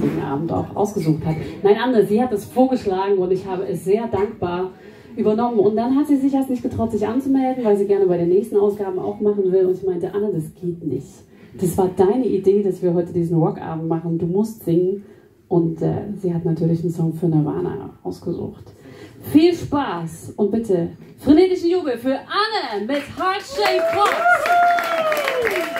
heutigen Abend auch ausgesucht hat. Nein, Anne, sie hat es vorgeschlagen und ich habe es sehr dankbar übernommen. Und dann hat sie sich erst nicht getraut, sich anzumelden, weil sie gerne bei den nächsten Ausgaben auch machen will. Und ich meinte, Anne, das geht nicht. Das war deine Idee, dass wir heute diesen Rockabend machen. Du musst singen. Und äh, sie hat natürlich einen Song für Nirvana ausgesucht. Viel Spaß und bitte frenetischen Jubel für Anne mit Heart Shaped Box.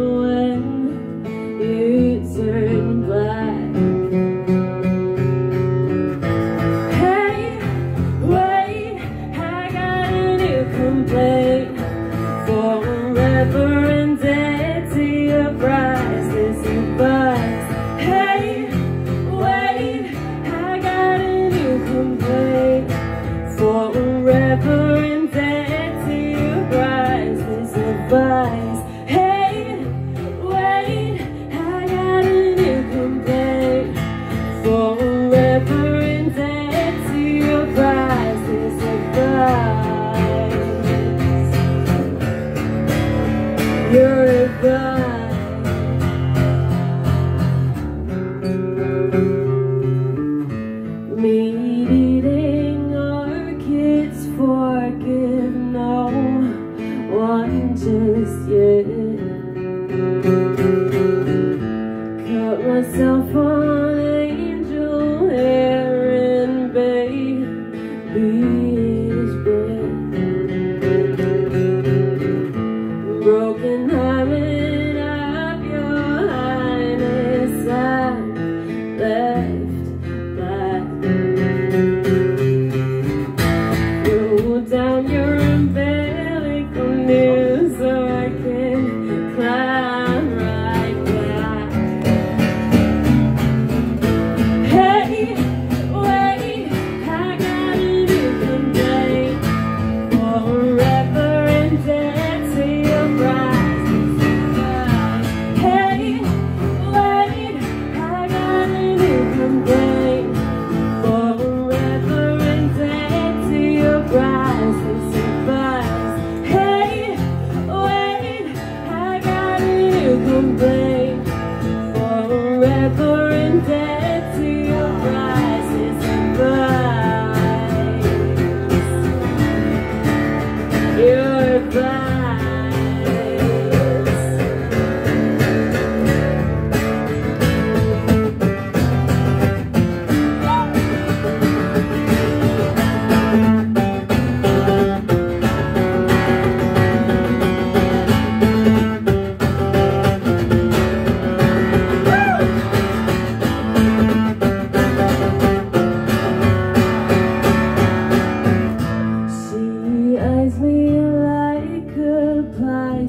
goodbye our kids forgive no one just yet Cut myself on angel hair and broken heart.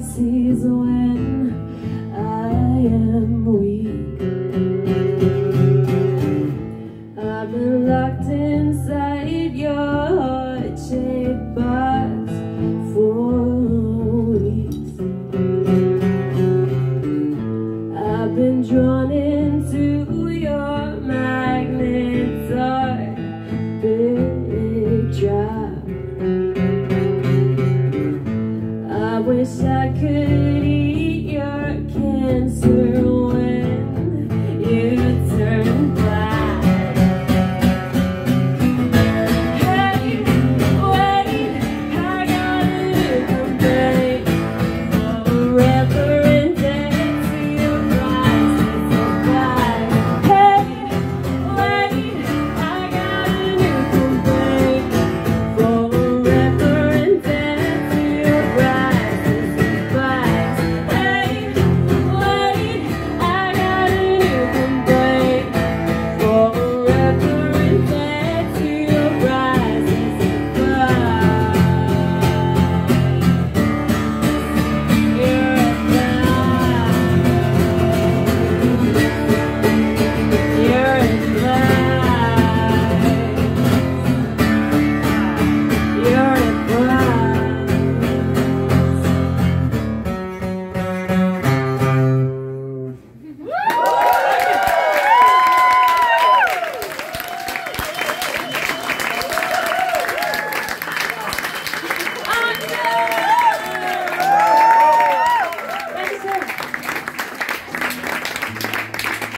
preciso é